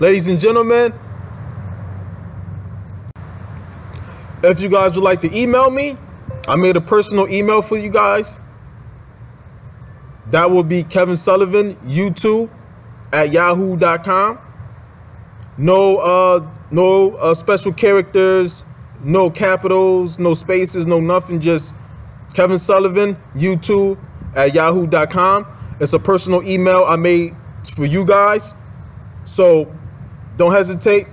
Ladies and gentlemen, if you guys would like to email me, I made a personal email for you guys. That will be Kevin Sullivan, YouTube at yahoo.com. No uh no uh, special characters, no capitals, no spaces, no nothing, just Kevin Sullivan, YouTube at yahoo.com. It's a personal email I made for you guys. So don't hesitate.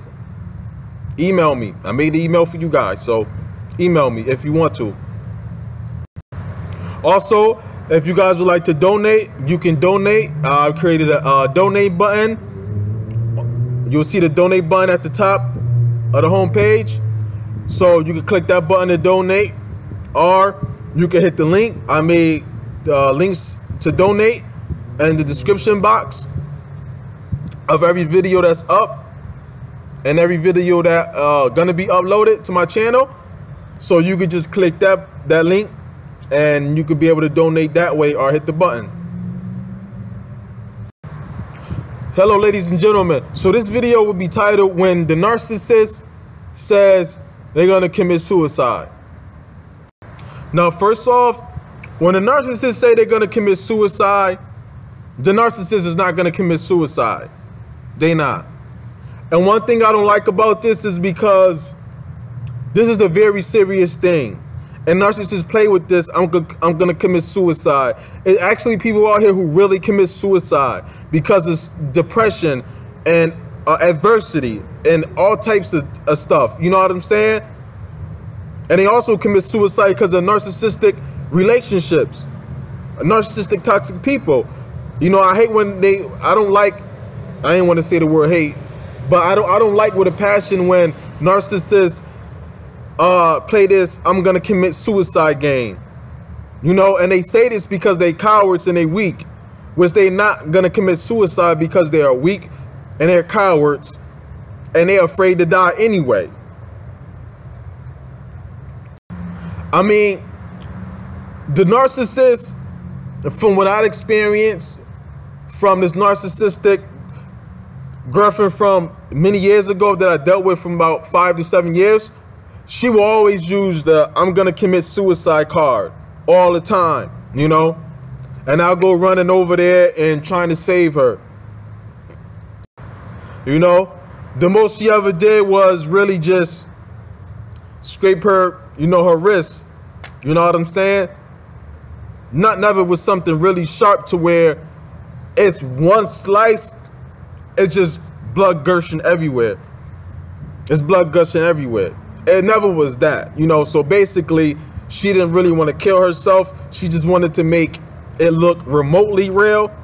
Email me. I made the email for you guys. So email me if you want to. Also, if you guys would like to donate, you can donate. I've created a uh, donate button. You'll see the donate button at the top of the home page. So you can click that button to donate, or you can hit the link. I made uh, links to donate in the description box of every video that's up and every video that uh, gonna be uploaded to my channel. So you could just click that that link and you could be able to donate that way or hit the button. Hello, ladies and gentlemen. So this video will be titled When the Narcissist Says They're Gonna Commit Suicide. Now, first off, when the narcissist say they're gonna commit suicide, the narcissist is not gonna commit suicide. They not. And one thing I don't like about this is because this is a very serious thing and narcissists play with this, I'm, go I'm gonna commit suicide. It actually people out here who really commit suicide because it's depression and uh, adversity and all types of, of stuff. You know what I'm saying? And they also commit suicide because of narcissistic relationships, narcissistic toxic people. You know, I hate when they. I don't like. I ain't want to say the word hate, but I don't. I don't like with a passion when narcissists uh, play this I'm gonna commit suicide game. You know, and they say this because they cowards and they weak, which they not gonna commit suicide because they are weak and they're cowards and they're afraid to die anyway. I mean, the narcissist, from what I've experienced from this narcissistic girlfriend from many years ago that I dealt with from about five to seven years, she will always use the I'm gonna commit suicide card all the time, you know? And I'll go running over there and trying to save her. You know? The most she ever did was really just scrape her, you know, her wrist. You know what I'm saying? Not never was something really sharp to where it's one slice, it's just blood gushing everywhere. It's blood gushing everywhere it never was that, you know. So basically, she didn't really want to kill herself. She just wanted to make it look remotely real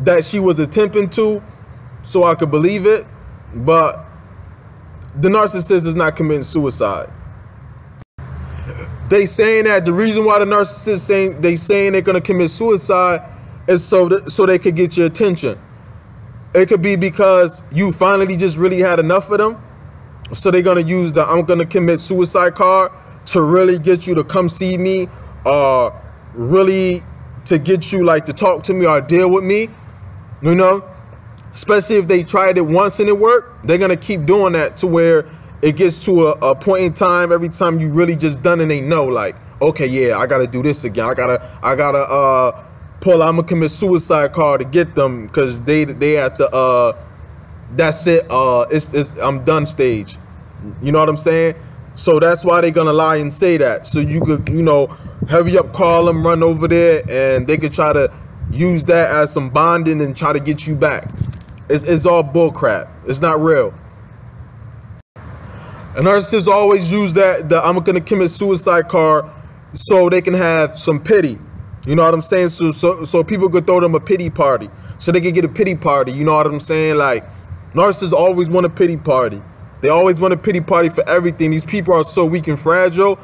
that she was attempting to, so I could believe it. But the narcissist is not committing suicide. They saying that the reason why the narcissist saying they saying they're gonna commit suicide is so so they could get your attention. It could be because you finally just really had enough of them so they're gonna use the I'm gonna commit suicide card to really get you to come see me, or uh, really to get you like to talk to me or deal with me. You know, especially if they tried it once and it worked, they're gonna keep doing that to where it gets to a, a point in time every time you really just done and they know like, okay, yeah, I gotta do this again. I gotta, I gotta uh pull. I'm gonna commit suicide card to get them because they they at the uh that's it. Uh, it's, it's I'm done stage. You know what I'm saying? So that's why they're gonna lie and say that. So you could, you know, hurry up, call them, run over there, and they could try to use that as some bonding and try to get you back. It's, it's all bullcrap. It's not real. And narcissists always use that the I'm gonna commit suicide card so they can have some pity. You know what I'm saying? So so so people could throw them a pity party. So they could get a pity party. You know what I'm saying? Like narcissists always want a pity party. They always want a pity party for everything. These people are so weak and fragile.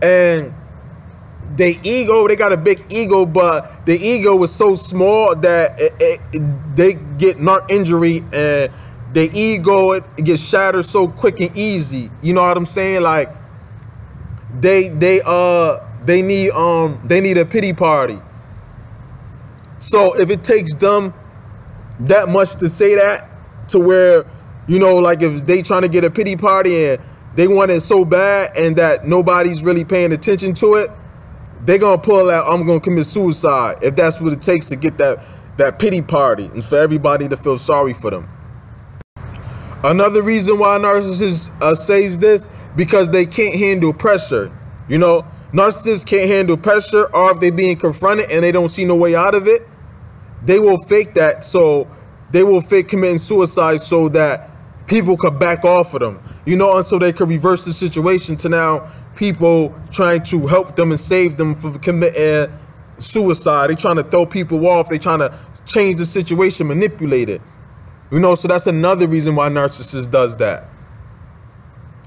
And they ego, they got a big ego, but the ego is so small that it, it, it, they get not injury and the ego it gets shattered so quick and easy. You know what I'm saying? Like they they uh they need um they need a pity party. So if it takes them that much to say that to where, you know, like if they trying to get a pity party and they want it so bad and that nobody's really paying attention to it, they're gonna pull out, I'm gonna commit suicide if that's what it takes to get that that pity party and for everybody to feel sorry for them. Another reason why narcissists uh, says this because they can't handle pressure. You know, narcissists can't handle pressure, or if they're being confronted and they don't see no way out of it, they will fake that. So they will fake committing suicide so that people could back off of them. You know, and so they could reverse the situation to now people trying to help them and save them from committing suicide. They trying to throw people off. They trying to change the situation, manipulate it. You know, so that's another reason why narcissist does that.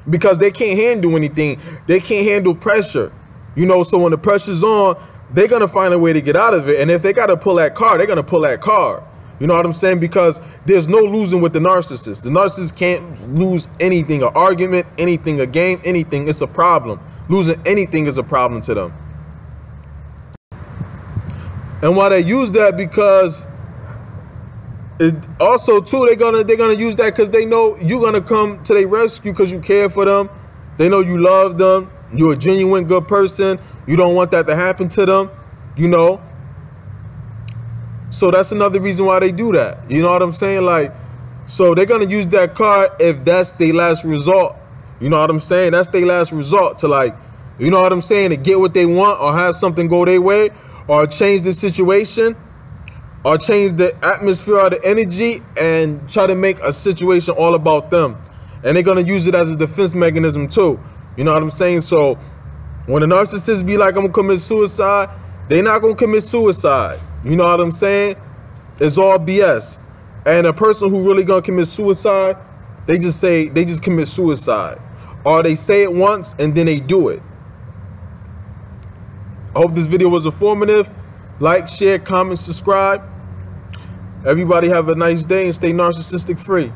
Because they can't handle anything. They can't handle pressure. You know, so when the pressure's on, they're gonna find a way to get out of it. And if they gotta pull that car, they're gonna pull that car. You know what I'm saying? Because there's no losing with the narcissist. The narcissist can't lose anything, an argument, anything, a game, anything. It's a problem. Losing anything is a problem to them. And why they use that because it also too they're gonna they're gonna use that because they know you're gonna come to their rescue because you care for them. They know you love them. You're a genuine good person. You don't want that to happen to them. You know, so that's another reason why they do that. You know what I'm saying? Like, so they're gonna use that card if that's their last resort. You know what I'm saying? That's their last resort to like, you know what I'm saying, to get what they want or have something go their way or change the situation or change the atmosphere or the energy and try to make a situation all about them. And they're gonna use it as a defense mechanism too. You know what I'm saying? So when a narcissist be like, I'm gonna commit suicide, they're not gonna commit suicide. You know what I'm saying? It's all BS. And a person who really gonna commit suicide, they just say they just commit suicide. Or they say it once and then they do it. I hope this video was informative. Like, share, comment, subscribe. Everybody have a nice day and stay narcissistic free.